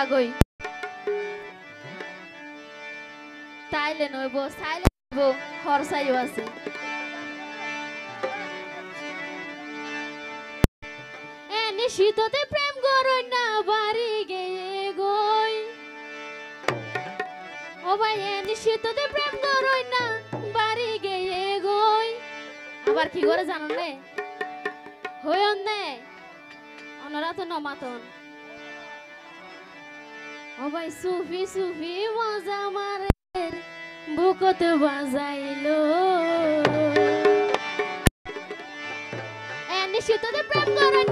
লাগই তাইলে নইব সাইলে নইব খরচাইও আছে। এনে শীততে প্রেম করই না বাড়ি গিয়ে গই ও ভাই প্রেম না বাড়ি গিয়ে গই আবার কি করে জানো নে? হইন নে? অনরা তো নমাতন ও ভাই সুফি সুফি মজা মারে। বুকত বাজাইলো। এনে সুতোতে প্রেম করো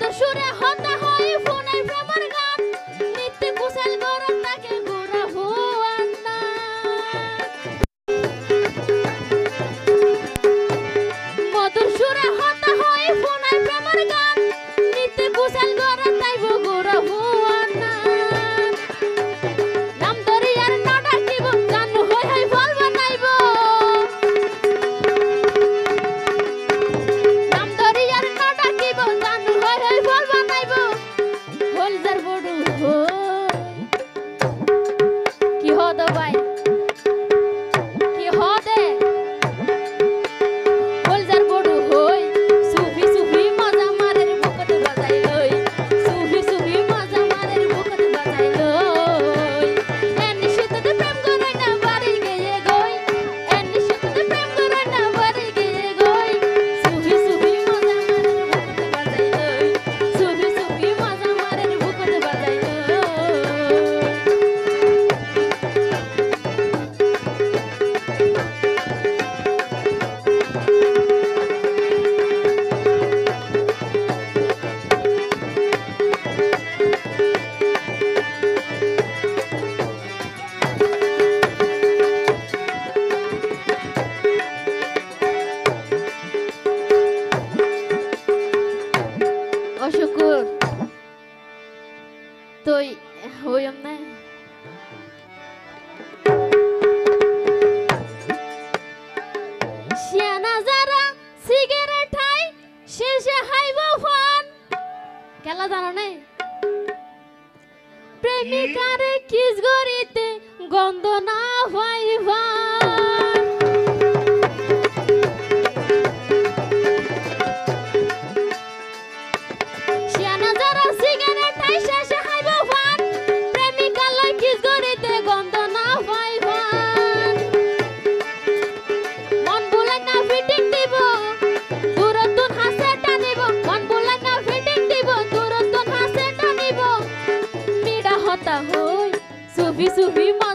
কত সুরে হত শুকুর তুই ওই না শেষে হাইব ফান। প্রেমিকারে কিস গরিতে গন্ধ না হয় ভাই We subir, subir, mano.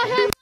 জানো হয়